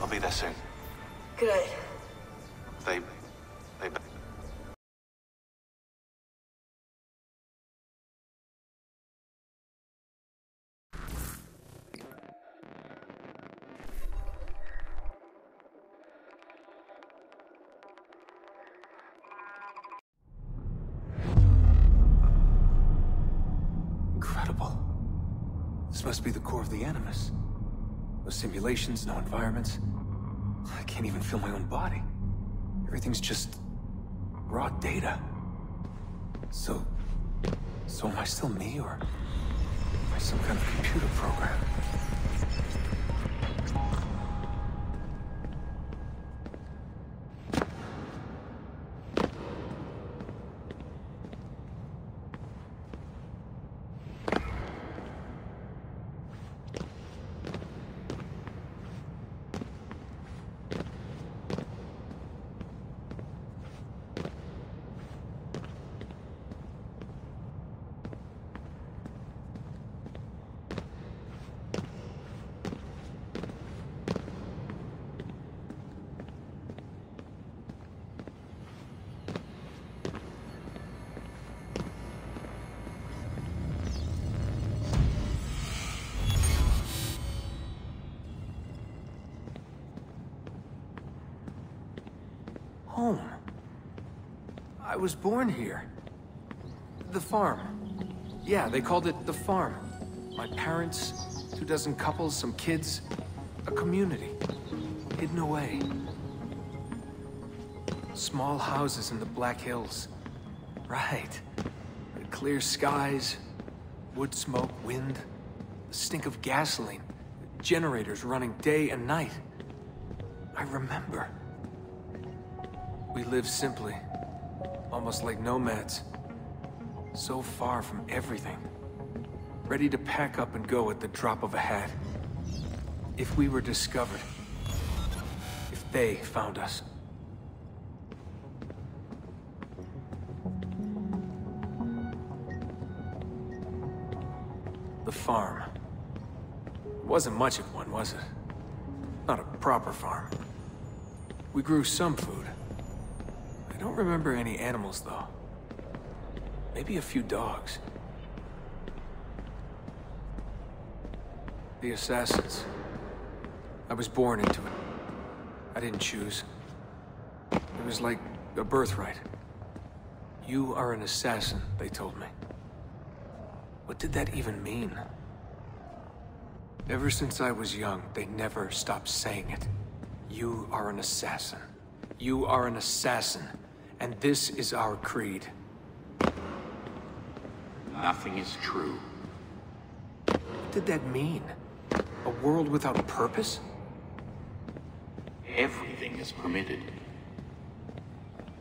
I'll be there soon. Good. They... they... Incredible. This must be the core of the Animus. No simulations, no environments. I can't even feel my own body. Everything's just... raw data. So... so am I still me, or... am I some kind of computer program? I was born here. The farm. Yeah, they called it the farm. My parents, two dozen couples, some kids, a community. Hidden away. Small houses in the Black Hills. Right. Clear skies, wood smoke, wind, the stink of gasoline, generators running day and night. I remember. We lived simply, almost like nomads. So far from everything. Ready to pack up and go at the drop of a hat. If we were discovered. If they found us. The farm. It wasn't much of one, was it? Not a proper farm. We grew some food. I don't remember any animals, though. Maybe a few dogs. The Assassins. I was born into it. I didn't choose. It was like a birthright. You are an assassin, they told me. What did that even mean? Ever since I was young, they never stopped saying it. You are an assassin. You are an assassin. And this is our creed. Nothing is true. What did that mean? A world without purpose? Everything is permitted.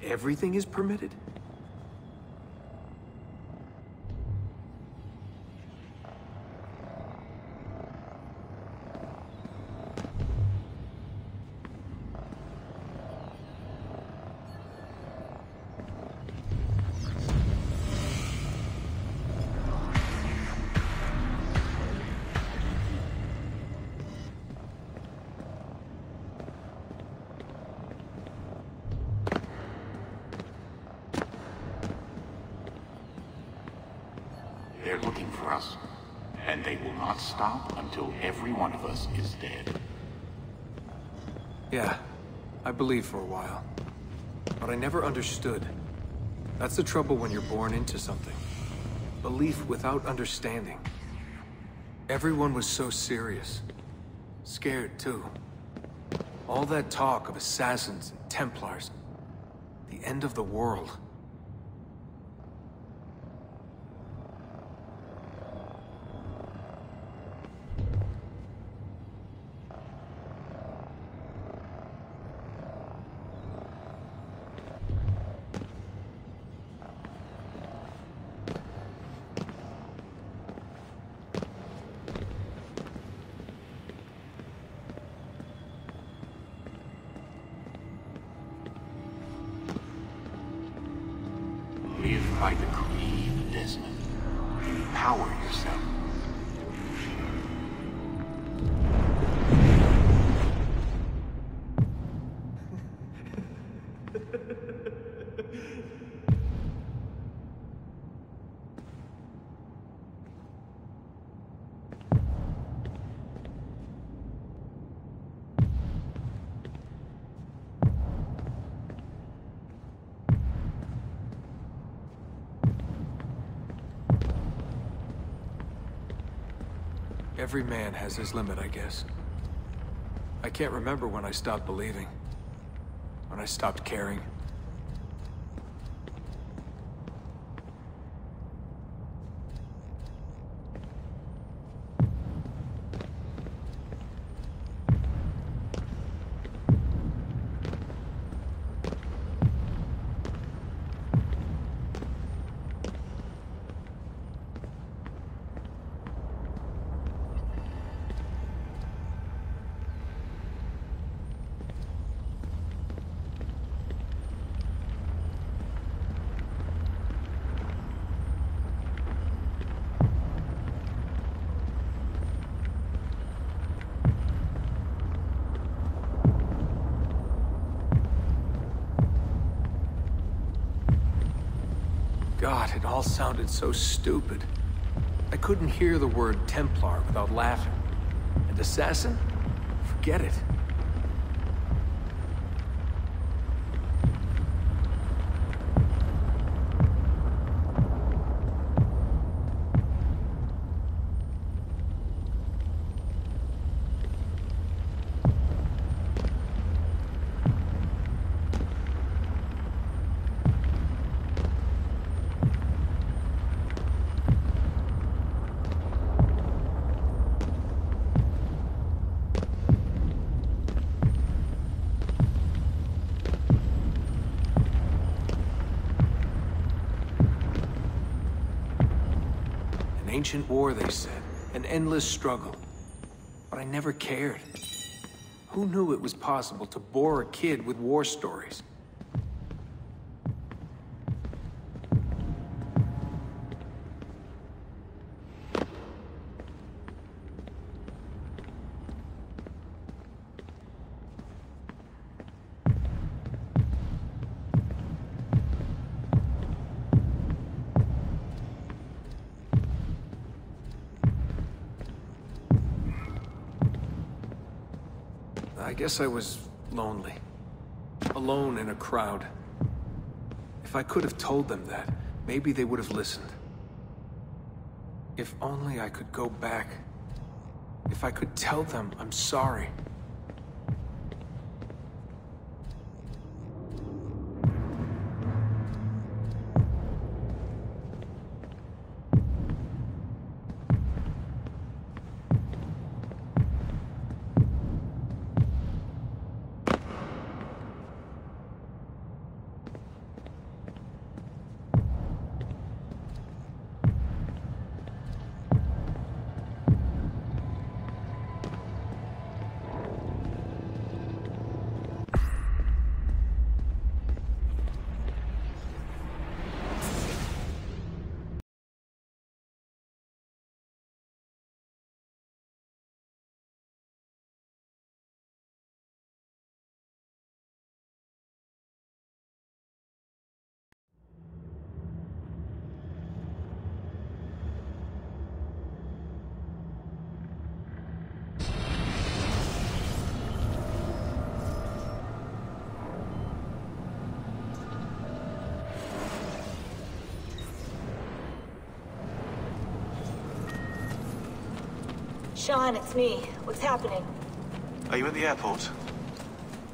Everything is permitted? Us. And they will not stop until every one of us is dead. Yeah, I believed for a while. But I never understood. That's the trouble when you're born into something. Belief without understanding. Everyone was so serious. Scared, too. All that talk of assassins and Templars. The end of the world. Every man has his limit, I guess. I can't remember when I stopped believing. When I stopped caring. It all sounded so stupid. I couldn't hear the word Templar without laughing. And assassin? Forget it. An ancient war, they said. An endless struggle. But I never cared. Who knew it was possible to bore a kid with war stories? I guess I was lonely. Alone in a crowd. If I could have told them that, maybe they would have listened. If only I could go back. If I could tell them I'm sorry. Shaun, it's me. What's happening? Are you at the airport?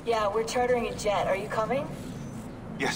Yeah, we're chartering a jet. Are you coming? Yes.